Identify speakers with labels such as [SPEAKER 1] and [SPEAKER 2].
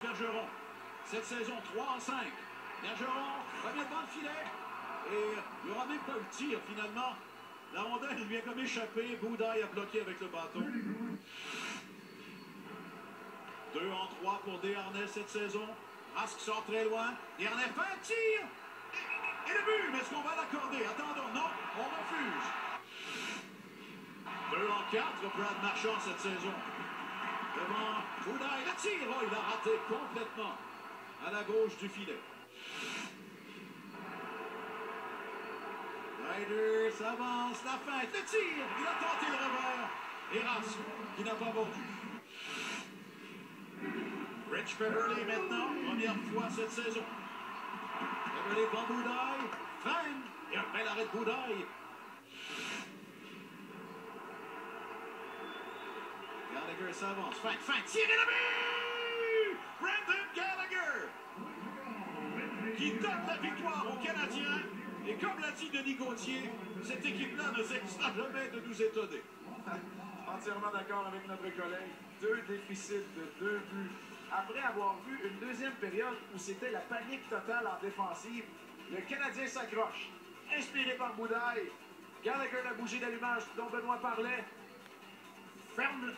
[SPEAKER 1] Bergeron. Cette saison, 3 en 5. Bergeron revient devant le filet. Et il n'y aura même pas de tir finalement. La rondelle lui a comme échappé. Boudaille a bloqué avec le bâton. 2 en 3 pour Desharnais cette saison. Rask sort très loin. Desharnais fait un tir. Et le but, mais est-ce qu'on va l'accorder? Attendons, non, on refuse. 2 en 4 pour Brad Marchand cette saison. Devant Boudaille, le oh, il a raté complètement à la gauche du filet. Ryder s'avance, la fin, le tir, il a tenté le revers. Et Rask, qui n'a pas vendu. Rich Beverly maintenant, première fois cette saison. Beverly devant Boudaille, fin, et un bel arrêt de Boudaille. Gallagher s'avance, fin, fin, tir et le but! Brandon Gallagher! Qui donne la victoire aux Canadiens. Et comme l'a dit Denis Gauthier, cette équipe-là ne cessera jamais de nous étonner.
[SPEAKER 2] Entièrement d'accord avec notre collègue. Deux déficits de deux buts. Après avoir vu une deuxième période où c'était la panique totale en défensive, le Canadien s'accroche. Inspiré par Boudaille, Gallagher la bougie d'allumage dont Benoît parlait, ferme